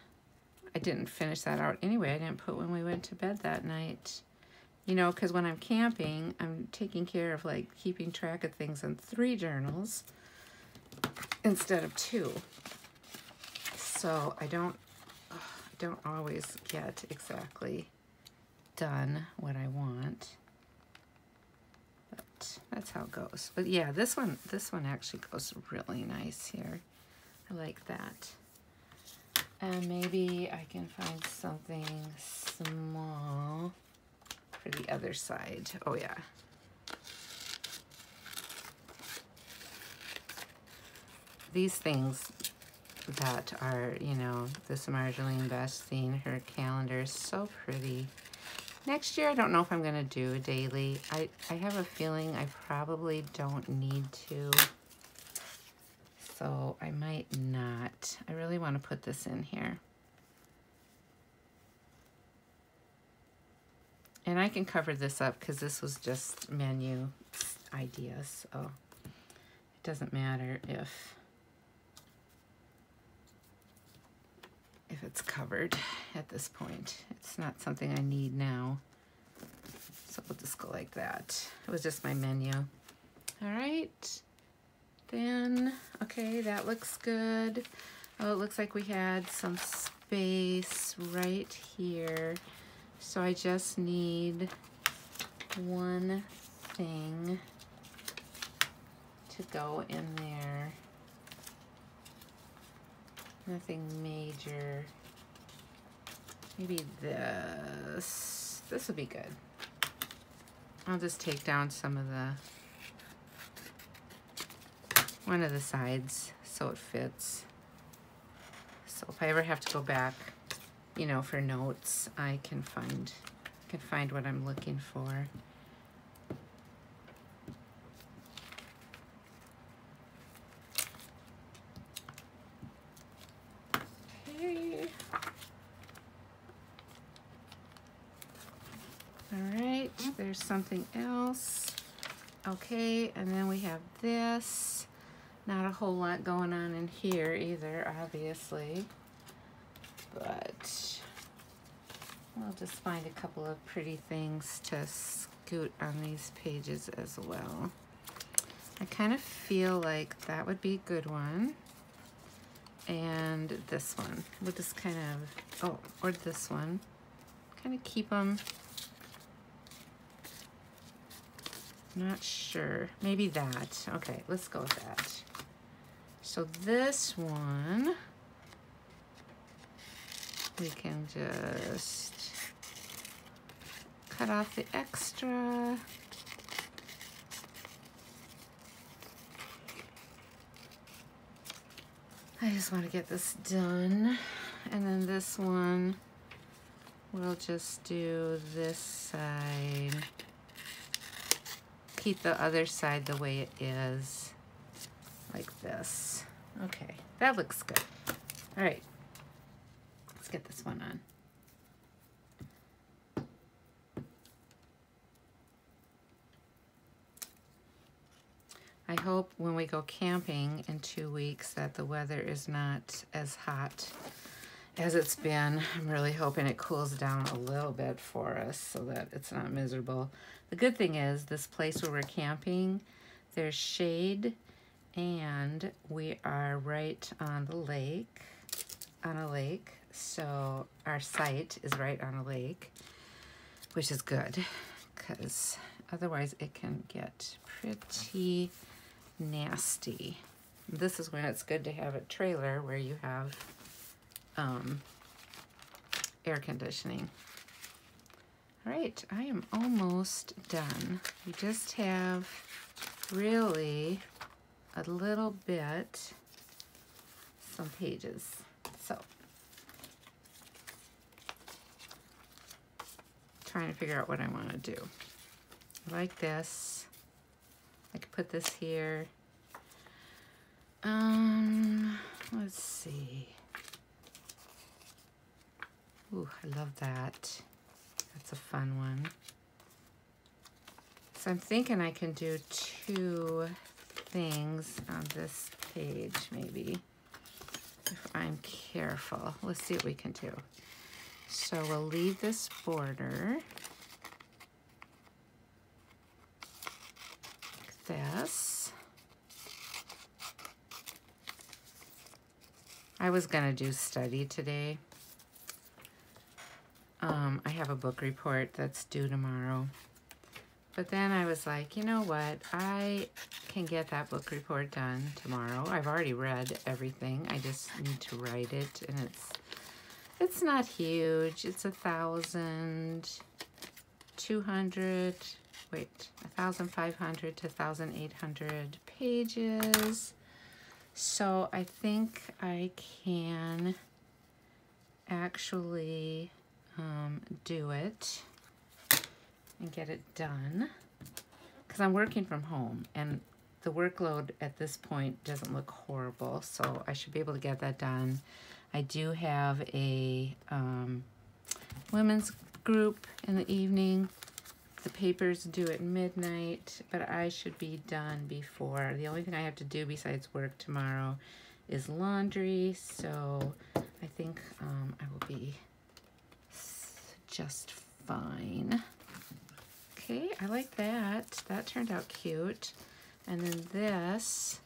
I didn't finish that out anyway. I didn't put when we went to bed that night. You know, because when I'm camping, I'm taking care of like keeping track of things in three journals instead of two. So I don't, I don't always get exactly done what I want. But that's how it goes. But yeah, this one, this one actually goes really nice here. I like that. And maybe I can find something small for the other side. Oh yeah. These things that are, you know, this Marjolein Bastin, her calendar is so pretty. Next year, I don't know if I'm going to do a daily. I, I have a feeling I probably don't need to. So I might not. I really want to put this in here. And I can cover this up because this was just menu ideas. So it doesn't matter if if it's covered at this point. It's not something I need now. So we'll just go like that. It was just my menu. All right. Then, okay, that looks good. Oh, it looks like we had some space right here. So I just need one thing to go in there. Nothing major. Maybe this. This will be good. I'll just take down some of the, one of the sides so it fits. So if I ever have to go back, you know, for notes, I can find, can find what I'm looking for. there's else. Okay, and then we have this. Not a whole lot going on in here either, obviously. But I'll just find a couple of pretty things to scoot on these pages as well. I kind of feel like that would be a good one. And this one. We'll just kind of, oh, or this one. Kind of keep them Not sure. Maybe that. Okay, let's go with that. So this one, we can just cut off the extra. I just want to get this done. And then this one, we'll just do this side keep the other side the way it is, like this. Okay, that looks good. All right, let's get this one on. I hope when we go camping in two weeks that the weather is not as hot as it's been. I'm really hoping it cools down a little bit for us so that it's not miserable. The good thing is this place where we're camping, there's shade and we are right on the lake, on a lake. So our site is right on a lake, which is good because otherwise it can get pretty nasty. This is when it's good to have a trailer where you have um, air conditioning. All right, I am almost done. We just have really a little bit, some pages. So, trying to figure out what I want to do. Like this. I could put this here. Um, let's see. Ooh, I love that. That's a fun one. So I'm thinking I can do two things on this page, maybe, if I'm careful. Let's see what we can do. So we'll leave this border. Like this. I was gonna do study today, I have a book report that's due tomorrow. But then I was like, you know what? I can get that book report done tomorrow. I've already read everything. I just need to write it. And it's it's not huge. It's a thousand two hundred wait, a thousand five hundred to thousand eight hundred pages. So I think I can actually um, do it. and get it done because I'm working from home and the workload at this point doesn't look horrible, so I should be able to get that done. I do have a um, women's group in the evening. The papers due at midnight, but I should be done before. The only thing I have to do besides work tomorrow is laundry, so I think um, I will be just fine. Okay, I like that. That turned out cute. And then this,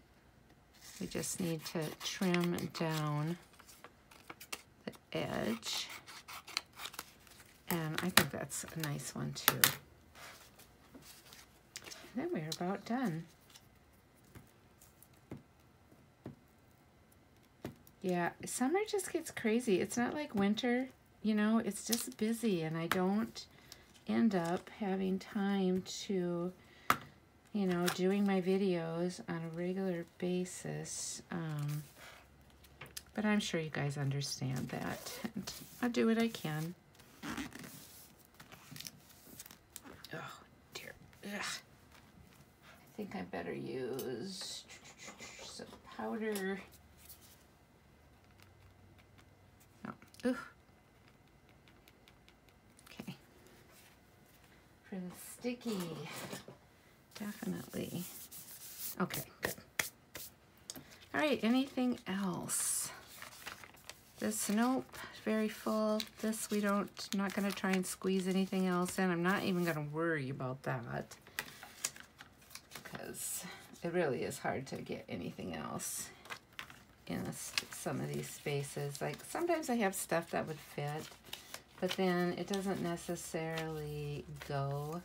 we just need to trim down the edge. And I think that's a nice one too. And then we're about done. Yeah, summer just gets crazy. It's not like winter, you know, it's just busy and I don't end up having time to, you know, doing my videos on a regular basis. Um, but I'm sure you guys understand that. And I'll do what I can. Oh, dear. Ugh. I think I better use some powder. Oh, ooh. For the sticky. Definitely. Okay, good. All right, anything else? This, nope, very full. This, we don't, not gonna try and squeeze anything else in. I'm not even gonna worry about that because it really is hard to get anything else in some of these spaces. Like sometimes I have stuff that would fit, but then it doesn't necessarily go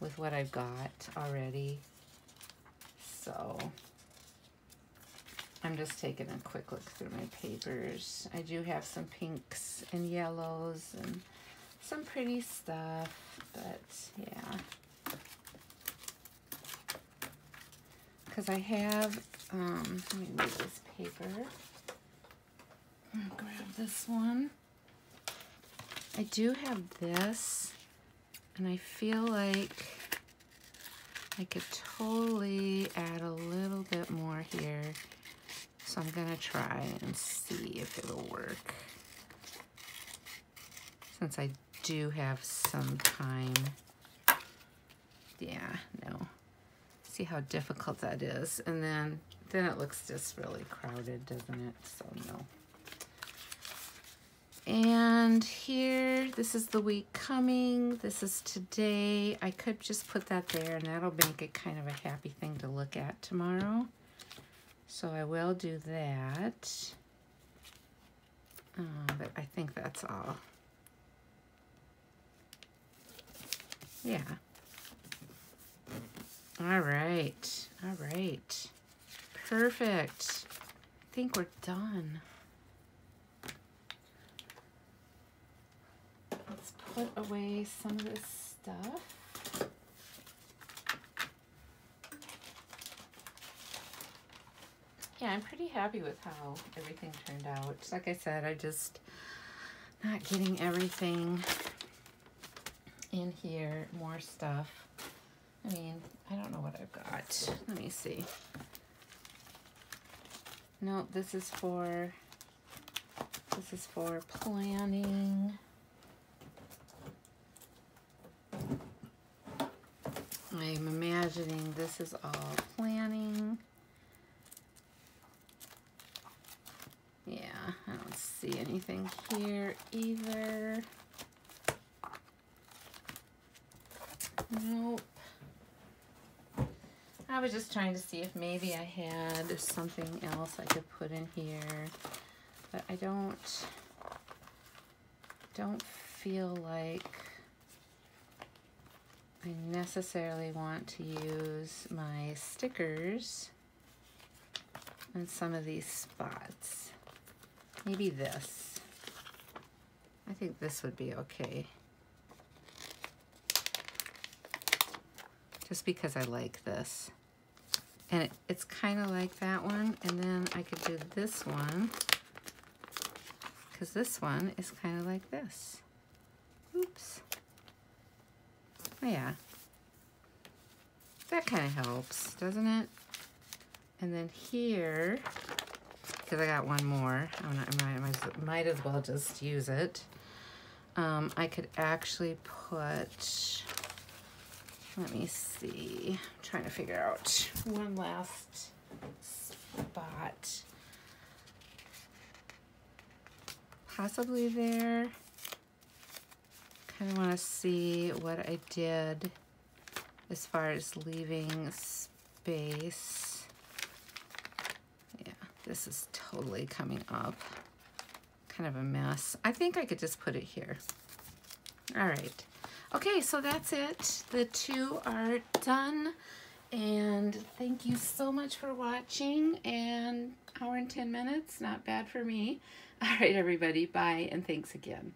with what I've got already. So I'm just taking a quick look through my papers. I do have some pinks and yellows and some pretty stuff, but yeah. Because I have, um, let me move this paper. Grab this one. I do have this, and I feel like I could totally add a little bit more here. So I'm gonna try and see if it'll work. Since I do have some time. Yeah, no. See how difficult that is. And then, then it looks just really crowded, doesn't it? So no. And here, this is the week coming. This is today. I could just put that there and that'll make it kind of a happy thing to look at tomorrow. So I will do that. Uh, but I think that's all. Yeah. All right. All right. Perfect. I think we're done. Put away some of this stuff. Yeah, I'm pretty happy with how everything turned out. Like I said, I just not getting everything in here, more stuff. I mean, I don't know what I've got. Let me see. No, this is for, this is for planning. I'm imagining this is all planning. Yeah, I don't see anything here either. Nope. I was just trying to see if maybe I had something else I could put in here, but I don't, don't feel like I necessarily want to use my stickers on some of these spots. Maybe this. I think this would be okay. Just because I like this. And it, it's kind of like that one. And then I could do this one. Because this one is kind of like this. Oops. Yeah. That kind of helps, doesn't it? And then here, because I got one more, I might, might, might as well just use it. Um, I could actually put, let me see, I'm trying to figure out one last spot. Possibly there. Kind of want to see what I did as far as leaving space. Yeah, this is totally coming up. Kind of a mess. I think I could just put it here. All right. Okay, so that's it. The two are done. And thank you so much for watching. And hour and 10 minutes, not bad for me. (laughs) All right, everybody. Bye, and thanks again.